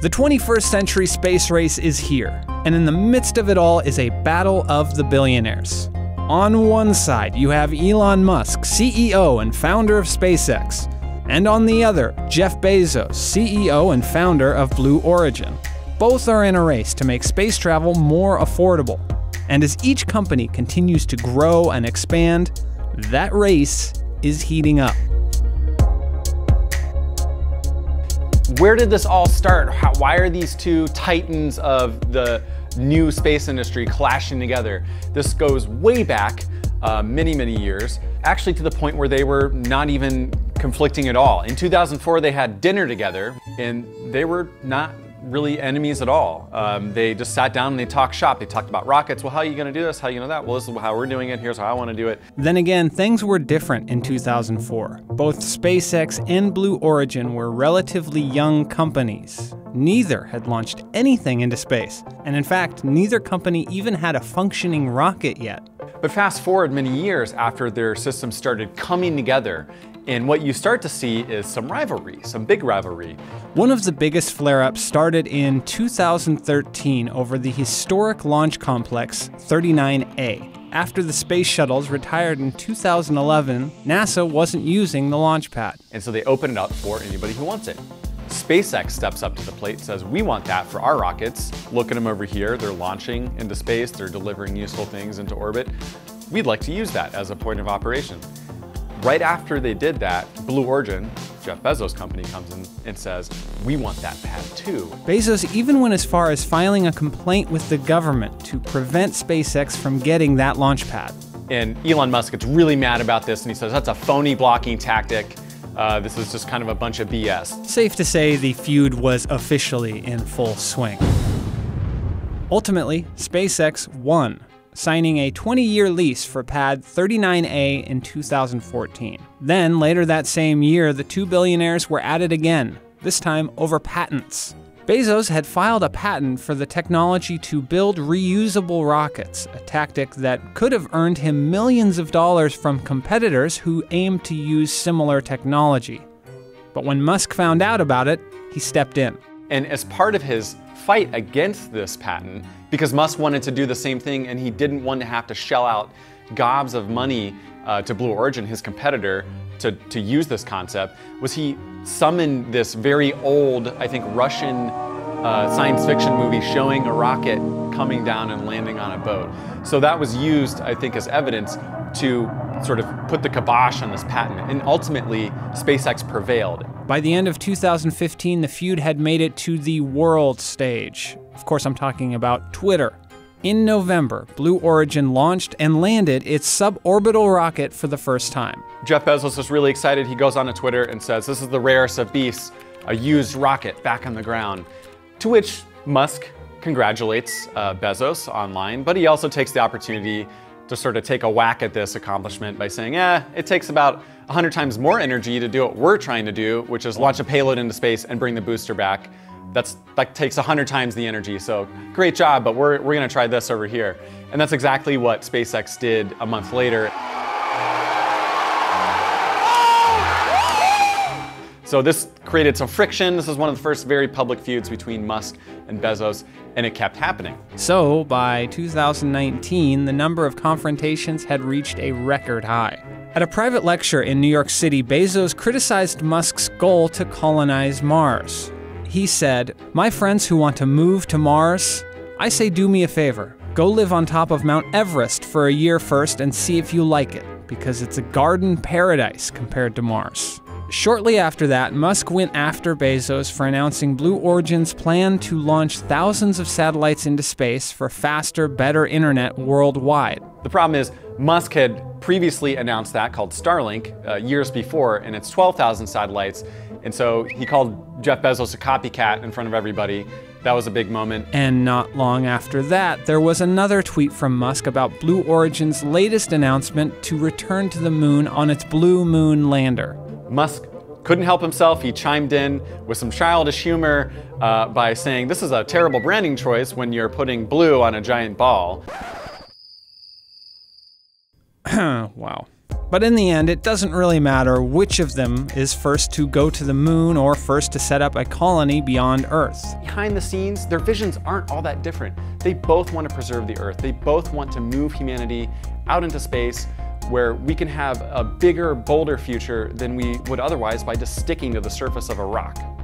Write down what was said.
The 21st century space race is here, and in the midst of it all is a battle of the billionaires. On one side, you have Elon Musk, CEO and founder of SpaceX, and on the other, Jeff Bezos, CEO and founder of Blue Origin. Both are in a race to make space travel more affordable. And as each company continues to grow and expand, that race is heating up. Where did this all start? How, why are these two titans of the new space industry clashing together? This goes way back uh, many, many years, actually to the point where they were not even conflicting at all. In 2004, they had dinner together and they were not really enemies at all. Um, they just sat down and they talked shop. They talked about rockets. Well, how are you going to do this? How are you going to do that? Well, this is how we're doing it. Here's how I want to do it. Then again, things were different in 2004. Both SpaceX and Blue Origin were relatively young companies. Neither had launched anything into space, and in fact, neither company even had a functioning rocket yet. But fast forward many years after their systems started coming together and what you start to see is some rivalry, some big rivalry. One of the biggest flare ups started in 2013 over the historic launch complex 39A. After the space shuttles retired in 2011, NASA wasn't using the launch pad. And so they open it up for anybody who wants it. SpaceX steps up to the plate, says, We want that for our rockets. Look at them over here. They're launching into space, they're delivering useful things into orbit. We'd like to use that as a point of operation. Right after they did that, Blue Origin, Jeff Bezos' company, comes in and says, We want that pad too. Bezos even went as far as filing a complaint with the government to prevent SpaceX from getting that launch pad. And Elon Musk gets really mad about this and he says, That's a phony blocking tactic. Uh, this is just kind of a bunch of BS. Safe to say the feud was officially in full swing. Ultimately, SpaceX won signing a 20 year lease for pad 39A in 2014. Then, later that same year, the two billionaires were at it again, this time over patents. Bezos had filed a patent for the technology to build reusable rockets, a tactic that could have earned him millions of dollars from competitors who aimed to use similar technology. But when Musk found out about it, he stepped in. And as part of his fight against this patent, because Musk wanted to do the same thing and he didn't want to have to shell out gobs of money uh, to Blue Origin, his competitor, to, to use this concept, was he summoned this very old, I think, Russian uh, science fiction movie showing a rocket coming down and landing on a boat. So that was used, I think, as evidence to sort of put the kibosh on this patent. And ultimately, SpaceX prevailed. By the end of 2015, the feud had made it to the world stage. Of course, I'm talking about Twitter. In November, Blue Origin launched and landed its suborbital rocket for the first time. Jeff Bezos is really excited. He goes on to Twitter and says, This is the rarest of beasts, a used rocket back on the ground. To which Musk congratulates uh, Bezos online, but he also takes the opportunity to sort of take a whack at this accomplishment by saying, yeah, it takes about 100 times more energy to do what we're trying to do, which is launch a payload into space and bring the booster back. That's, that takes 100 times the energy. So great job, but we're, we're gonna try this over here. And that's exactly what SpaceX did a month later. So this created some friction. This was one of the first very public feuds between Musk and Bezos, and it kept happening. So by 2019, the number of confrontations had reached a record high. At a private lecture in New York City, Bezos criticized Musk's goal to colonize Mars. He said, My friends who want to move to Mars, I say do me a favor. Go live on top of Mount Everest for a year first and see if you like it, because it's a garden paradise compared to Mars. Shortly after that, Musk went after Bezos for announcing Blue Origin's plan to launch thousands of satellites into space for faster, better internet worldwide. The problem is, Musk had previously announced that called Starlink uh, years before, and it's 12,000 satellites. And so he called Jeff Bezos a copycat in front of everybody. That was a big moment. And not long after that, there was another tweet from Musk about Blue Origin's latest announcement to return to the moon on its Blue Moon lander. Musk couldn't help himself. He chimed in with some childish humor uh, by saying, This is a terrible branding choice when you're putting blue on a giant ball. wow. But in the end, it doesn't really matter which of them is first to go to the moon or first to set up a colony beyond Earth. Behind the scenes, their visions aren't all that different. They both want to preserve the Earth. They both want to move humanity out into space where we can have a bigger, bolder future than we would otherwise by just sticking to the surface of a rock.